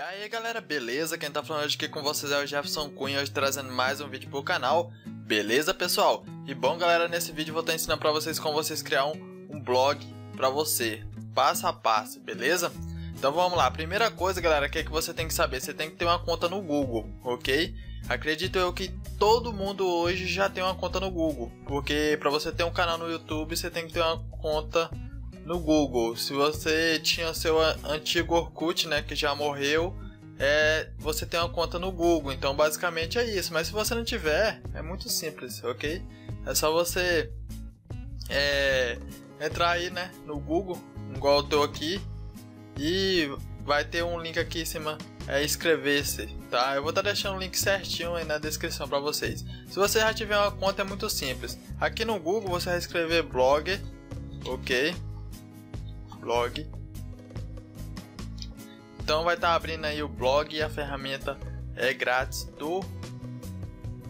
aí galera, beleza? Quem tá falando hoje aqui com vocês é o Jefferson Cunha, hoje trazendo mais um vídeo pro canal Beleza pessoal? E bom galera, nesse vídeo vou estar ensinando pra vocês como vocês criar um, um blog pra você Passo a passo, beleza? Então vamos lá, primeira coisa galera, que é que você tem que saber Você tem que ter uma conta no Google, ok? Acredito eu que todo mundo hoje já tem uma conta no Google Porque pra você ter um canal no YouTube, você tem que ter uma conta no Google. Se você tinha seu antigo Orkut, né, que já morreu, é, você tem uma conta no Google. Então, basicamente é isso. Mas se você não tiver, é muito simples, ok? É só você é, entrar aí, né, no Google, igual eu tô aqui, e vai ter um link aqui em cima, é inscrever-se, tá? Eu vou estar tá deixando o link certinho aí na descrição para vocês. Se você já tiver uma conta, é muito simples. Aqui no Google você vai escrever blog, ok? Blog. Então vai estar tá abrindo aí o blog e a ferramenta é grátis do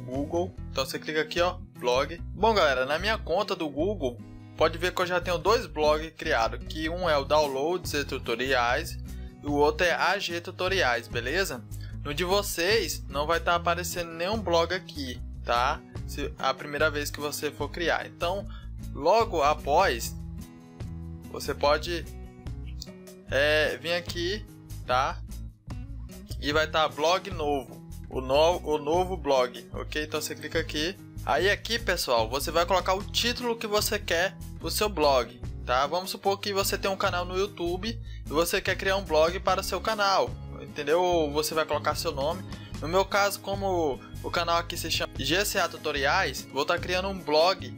Google. Então você clica aqui, ó, blog. Bom, galera, na minha conta do Google, pode ver que eu já tenho dois blogs criados, que um é o Downloads e Tutoriais e o outro é AG Tutoriais, beleza? No de vocês não vai estar tá aparecendo nenhum blog aqui, tá? Se a primeira vez que você for criar. Então, logo após você pode é, vir aqui, tá? E vai estar tá blog novo, o, no, o novo blog, ok? Então você clica aqui. Aí aqui, pessoal, você vai colocar o título que você quer o seu blog, tá? Vamos supor que você tem um canal no YouTube e você quer criar um blog para o seu canal, entendeu? Você vai colocar seu nome. No meu caso, como o canal aqui se chama GCA Tutoriais, vou estar tá criando um blog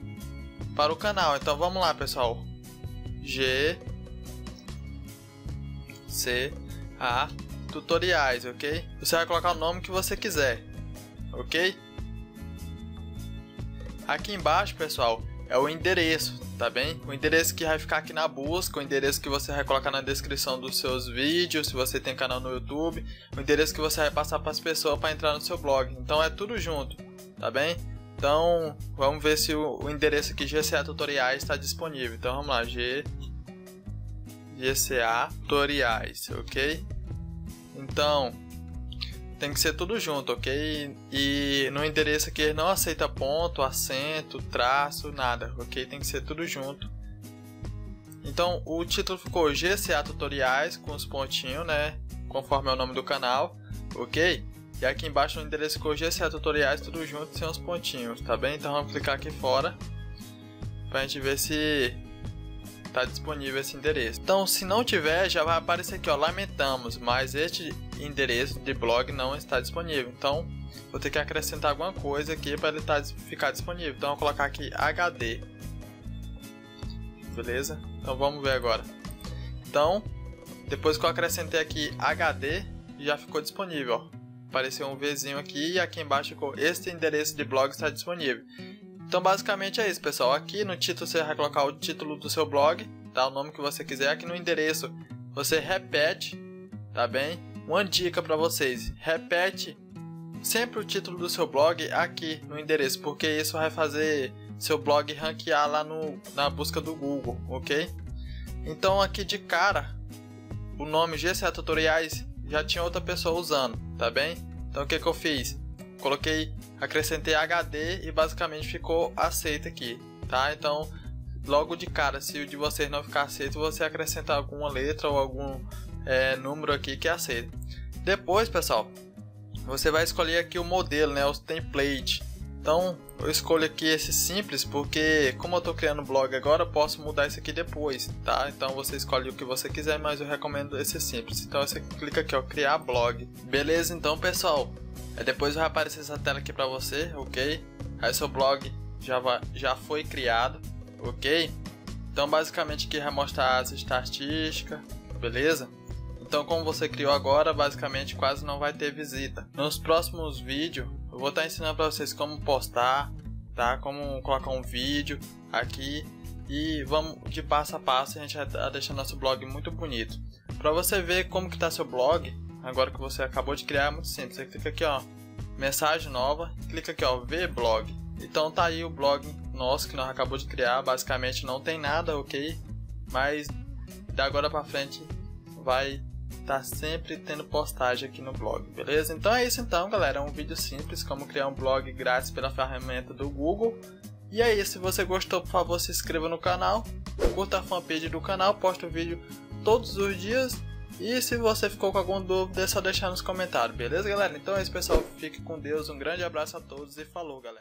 para o canal. Então vamos lá, pessoal. G C A tutoriais, ok? Você vai colocar o nome que você quiser, ok? Aqui embaixo, pessoal, é o endereço, tá bem? O endereço que vai ficar aqui na busca, o endereço que você vai colocar na descrição dos seus vídeos, se você tem canal no YouTube, o endereço que você vai passar para as pessoas para entrar no seu blog. Então é tudo junto, tá bem? Então, vamos ver se o, endereço aqui GCA Tutoriais está disponível. Então, vamos lá, G, GCA Tutoriais, ok? Então, tem que ser tudo junto, ok? E no endereço aqui ele não aceita ponto, acento, traço, nada, ok? Tem que ser tudo junto. Então, o título ficou GCA Tutoriais com os pontinhos, né? Conforme é o nome do canal, ok? E aqui embaixo no endereço ficou GCA Tutoriais, tudo junto, sem os pontinhos, tá bem? Então vamos clicar aqui fora pra gente ver se tá disponível esse endereço. Então, se não tiver, já vai aparecer aqui, ó, lamentamos, mas este endereço de blog não está disponível. Então, vou ter que acrescentar alguma coisa aqui para ele tá, ficar disponível. Então, vou colocar aqui HD. Beleza? Então, vamos ver agora. Então, depois que eu acrescentei aqui HD, já ficou disponível, ó apareceu um Vzinho aqui e aqui embaixo ficou este endereço de blog está disponível. Então basicamente é isso, pessoal. Aqui no título você vai colocar o título do seu blog, tá? O nome que você quiser. Aqui no endereço você repete, tá bem? Uma dica para vocês: repete sempre o título do seu blog aqui no endereço, porque isso vai fazer seu blog ranquear lá no, na busca do Google, ok? Então aqui de cara, o nome GCA Tutoriais já tinha outra pessoa usando, tá bem? Então o que, que eu fiz? Coloquei, acrescentei HD e basicamente ficou aceito aqui, tá? Então logo de cara, se o de vocês não ficar aceito, você acrescenta alguma letra ou algum é, número aqui que é aceito. Depois, pessoal, você vai escolher aqui o modelo, né, os template. Então, eu escolho aqui esse simples porque como eu estou criando blog agora, eu posso mudar isso aqui depois, tá? Então você escolhe o que você quiser, mas eu recomendo esse simples. Então você clica aqui, ó, criar blog. Beleza, então pessoal, é, depois vai aparecer essa tela aqui para você, ok? Aí seu blog já, vai, já foi criado, ok? Então basicamente aqui vai mostrar as estatísticas, beleza? Então como você criou agora, basicamente quase não vai ter visita. Nos próximos vídeos eu vou estar ensinando para vocês como postar, tá? Como colocar um vídeo aqui e vamos de passo a passo a gente vai deixar nosso blog muito bonito. Para você ver como que tá seu blog, agora que você acabou de criar, é muito simples. Você clica aqui, ó, mensagem nova, clica aqui, ó, ver blog. Então tá aí o blog nosso que nós acabou de criar, basicamente não tem nada, ok? Mas da agora para frente vai tá sempre tendo postagem aqui no blog, beleza? Então é isso então, galera, é um vídeo simples como criar um blog grátis pela ferramenta do Google. E aí, se você gostou, por favor, se inscreva no canal, curta a fanpage do canal, posto vídeo todos os dias. E se você ficou com alguma dúvida, é só deixar nos comentários, beleza, galera? Então é isso, pessoal. Fique com Deus, um grande abraço a todos e falou, galera.